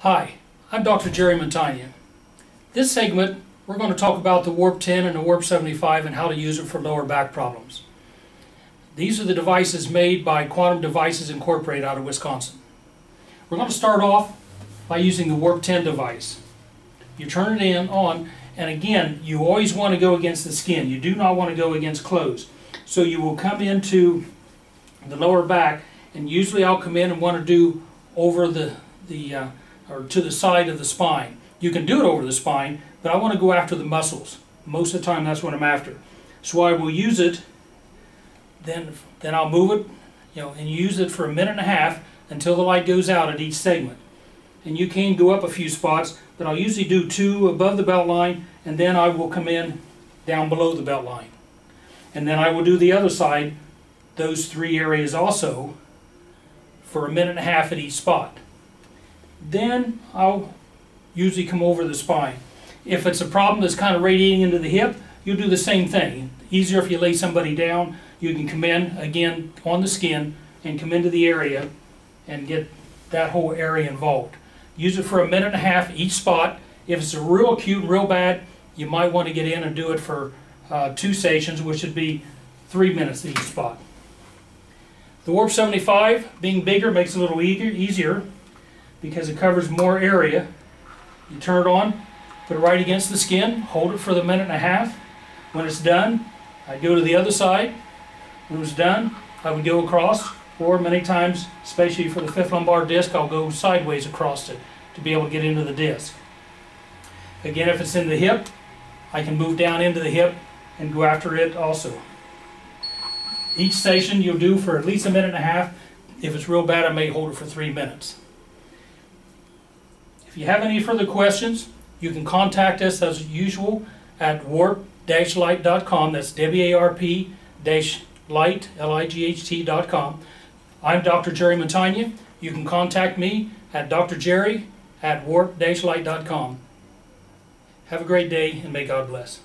Hi, I'm Dr. Jerry Montagna. This segment, we're going to talk about the Warp 10 and the Warp 75 and how to use it for lower back problems. These are the devices made by Quantum Devices Incorporated out of Wisconsin. We're going to start off by using the Warp 10 device. You turn it in on, and again, you always want to go against the skin. You do not want to go against clothes. So you will come into the lower back, and usually I'll come in and want to do over the, the uh, or to the side of the spine. You can do it over the spine, but I want to go after the muscles. Most of the time, that's what I'm after. So I will use it, then, then I'll move it, you know, and use it for a minute and a half until the light goes out at each segment. And you can go up a few spots, but I'll usually do two above the belt line, and then I will come in down below the belt line. And then I will do the other side, those three areas also, for a minute and a half at each spot. Then I'll usually come over the spine. If it's a problem that's kind of radiating into the hip, you'll do the same thing. Easier if you lay somebody down, you can come in again on the skin and come into the area and get that whole area involved. Use it for a minute and a half each spot. If it's a real acute real bad, you might want to get in and do it for uh, two stations, which would be three minutes each spot. The Warp 75, being bigger, makes it a little easier because it covers more area. You turn it on, put it right against the skin, hold it for the minute and a half. When it's done, I go to the other side. When it's done, I would go across, or many times, especially for the fifth lumbar disc, I'll go sideways across it to be able to get into the disc. Again, if it's in the hip, I can move down into the hip and go after it also. Each station you'll do for at least a minute and a half. If it's real bad, I may hold it for three minutes. If you have any further questions, you can contact us as usual at warp-light.com. That's W-A-R-P-light, L-I-G-H-T.com. I'm Dr. Jerry Montagna. You can contact me at drjerry at warp-light.com. Have a great day and may God bless.